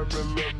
I remember.